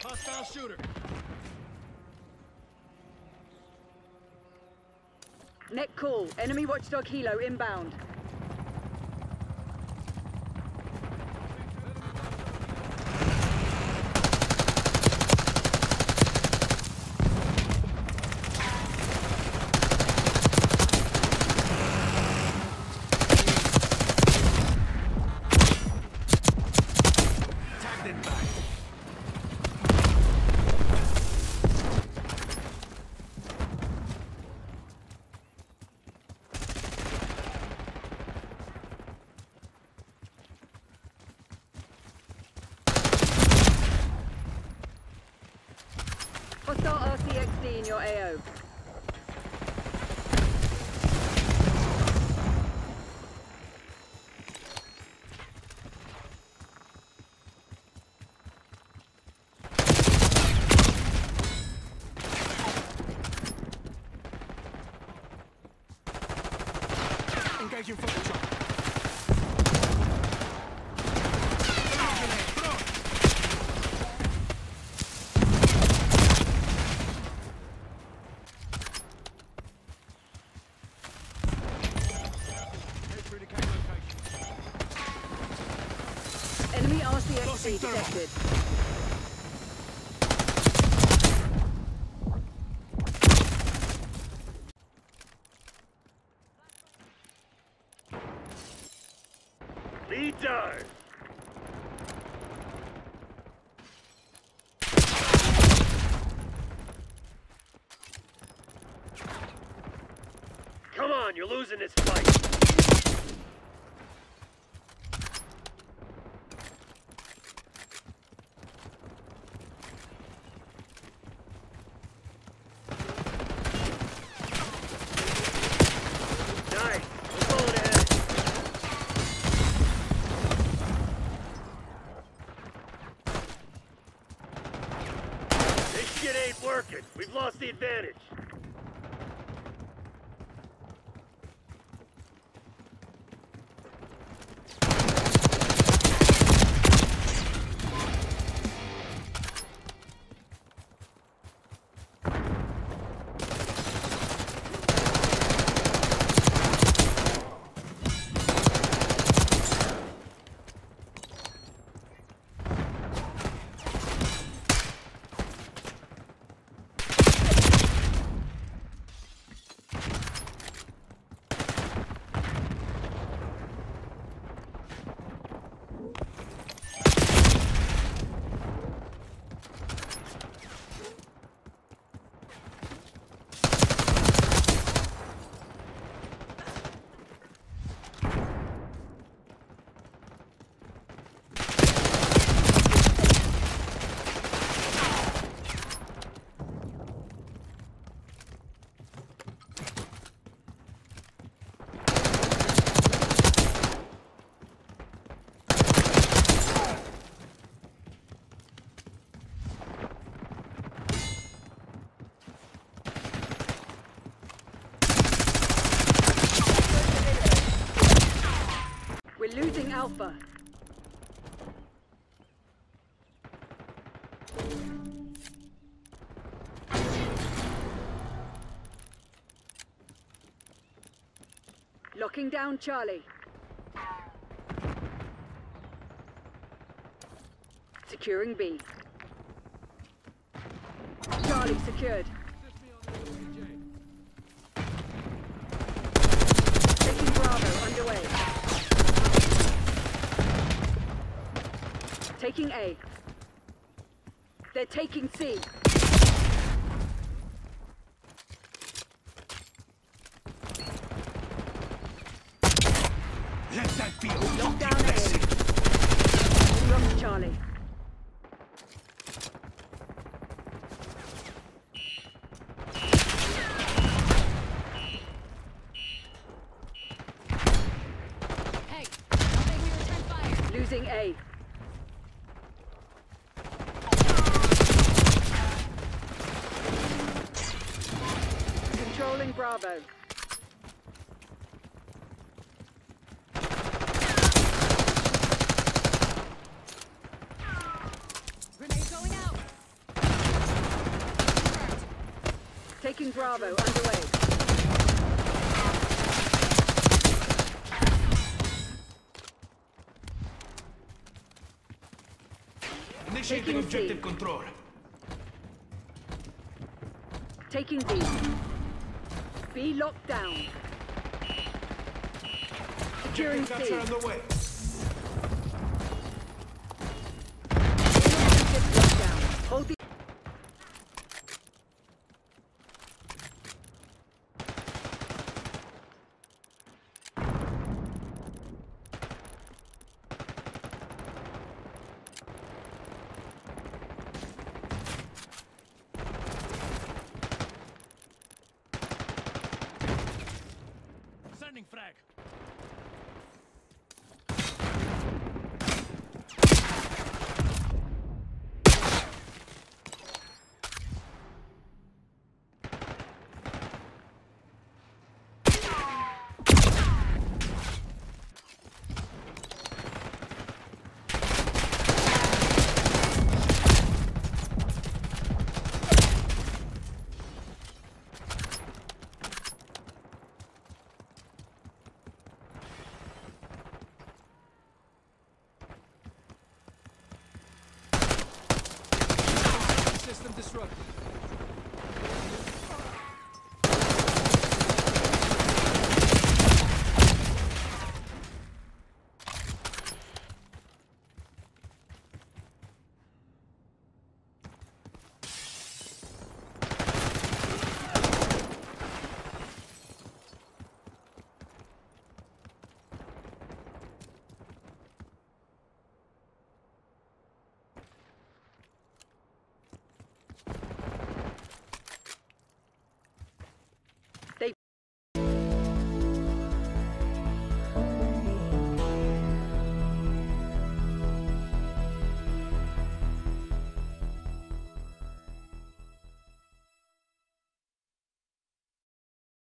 Hostile shooter. Net call. Enemy watchdog helo inbound. Tagged back. Hostile RCXD in your AO. Enemy RCXD detected. Leader! Come on, you're losing this fight. We've lost the advantage. We're losing Alpha. Locking down Charlie. Securing B. Charlie secured. Taking Bravo underway. Taking A. They're taking C. Let that be a Lock fucking down A. lesson. Lost Charlie. Hey, I think we return fire. Losing A. Controlling Bravo. Grenade going out. Taking Bravo underway. Initiating Taking objective C. control. Taking B. B locked down. Securing Objective capture C. underway. disrupted.